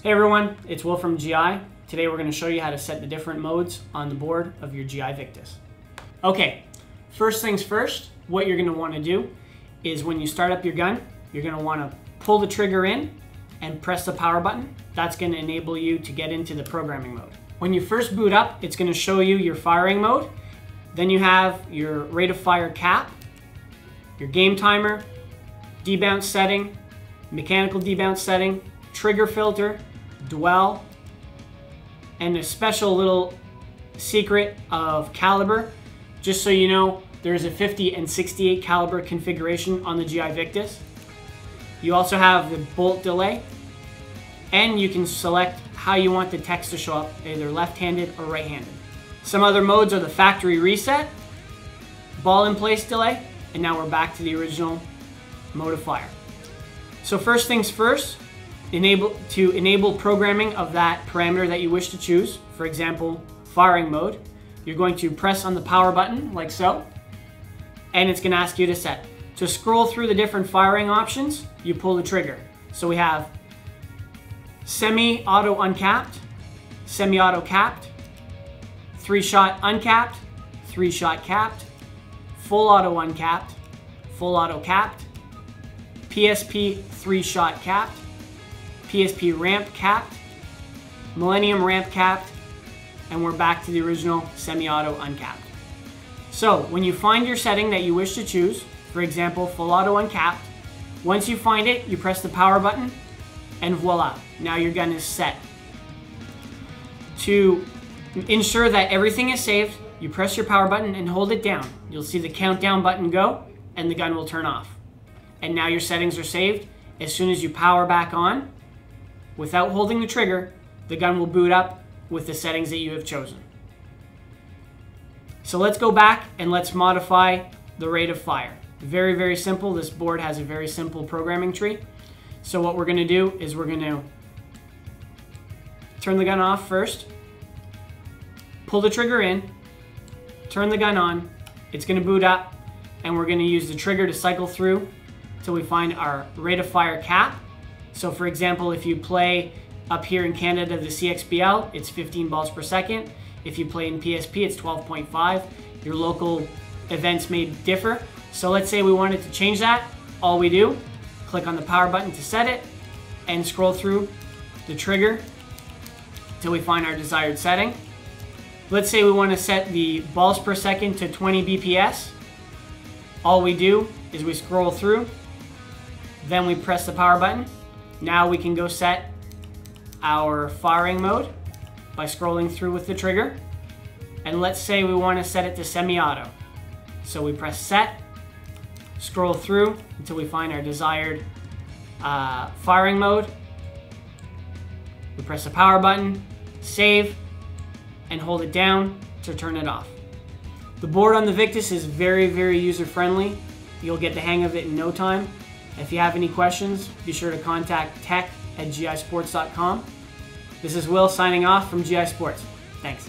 Hey everyone, it's Will from GI. Today we're going to show you how to set the different modes on the board of your GI Victus. Okay, first things first, what you're going to want to do is when you start up your gun, you're going to want to pull the trigger in and press the power button. That's going to enable you to get into the programming mode. When you first boot up, it's going to show you your firing mode. Then you have your rate of fire cap, your game timer, debounce setting, mechanical debounce setting, trigger filter, dwell, and a special little secret of caliber. Just so you know, there's a 50 and 68 caliber configuration on the GI Victus. You also have the bolt delay, and you can select how you want the text to show up, either left-handed or right-handed. Some other modes are the factory reset, ball in place delay, and now we're back to the original mode of fire. So first things first, enable to enable programming of that parameter that you wish to choose, for example, firing mode, you're going to press on the power button like so, and it's going to ask you to set. To scroll through the different firing options, you pull the trigger. So we have semi-auto uncapped, semi-auto capped, three-shot uncapped, three-shot capped, full auto uncapped, full auto capped, PSP three-shot capped, PSP ramp capped, Millennium ramp capped, and we're back to the original semi-auto uncapped. So when you find your setting that you wish to choose, for example, full auto uncapped, once you find it, you press the power button and voila, now your gun is set. To ensure that everything is saved, you press your power button and hold it down. You'll see the countdown button go and the gun will turn off. And now your settings are saved. As soon as you power back on, Without holding the trigger, the gun will boot up with the settings that you have chosen. So let's go back and let's modify the rate of fire. Very, very simple. This board has a very simple programming tree. So what we're gonna do is we're gonna turn the gun off first, pull the trigger in, turn the gun on, it's gonna boot up, and we're gonna use the trigger to cycle through till we find our rate of fire cap, so for example, if you play up here in Canada, the CXBL, it's 15 balls per second. If you play in PSP, it's 12.5. Your local events may differ. So let's say we wanted to change that. All we do, click on the power button to set it and scroll through the trigger until we find our desired setting. Let's say we want to set the balls per second to 20 BPS. All we do is we scroll through, then we press the power button, now we can go set our firing mode by scrolling through with the trigger. And let's say we want to set it to semi-auto. So we press set, scroll through until we find our desired uh, firing mode. We press the power button, save, and hold it down to turn it off. The board on the Victus is very, very user-friendly. You'll get the hang of it in no time. If you have any questions, be sure to contact tech at gisportz.com. This is Will signing off from GI Sportz. Thanks.